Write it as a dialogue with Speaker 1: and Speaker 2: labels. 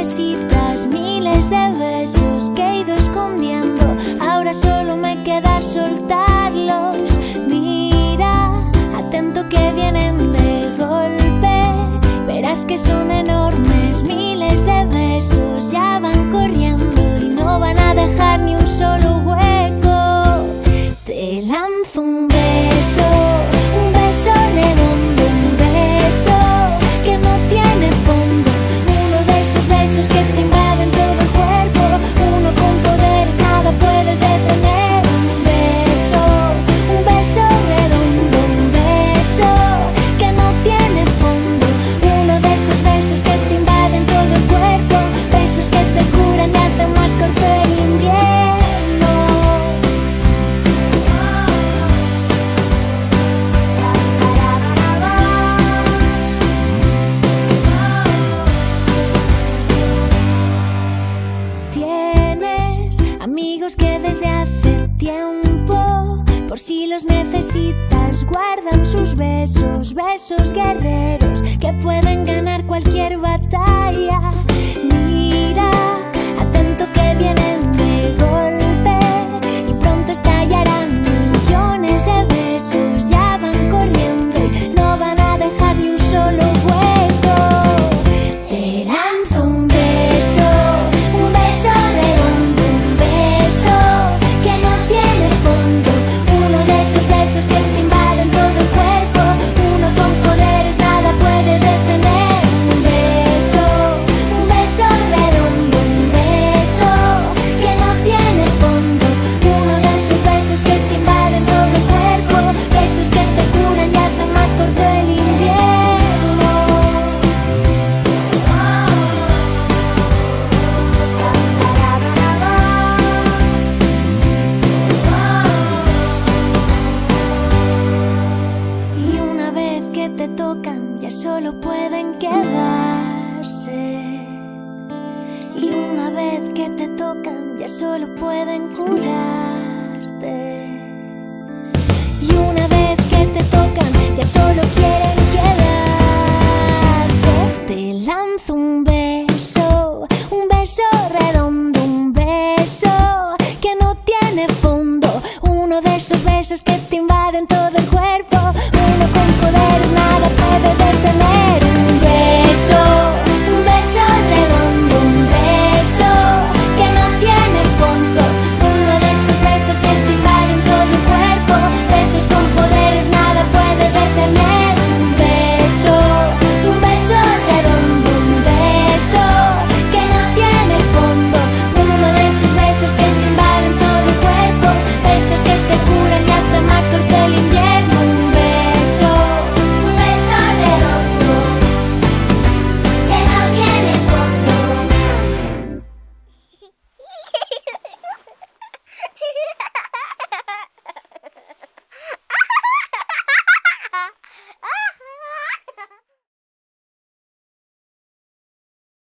Speaker 1: necesitas miles de besos que he ido escondiendo. Ahora solo me queda soltarlos. Mira, atento que vienen de golpe. Verás que son enormes miles de besos. Ya van corriendo y no van a dejar ni un solo hueco. Te lanzo un beso. desde hace tiempo. Por si los necesitas, guardan sus besos, besos guerreros que pueden ganar cualquier batalla. solo quieren quedarse. Te lanzo un beso, un beso redondo, un beso que no tiene fondo. Uno de esos besos que te invaden todo el cuerpo.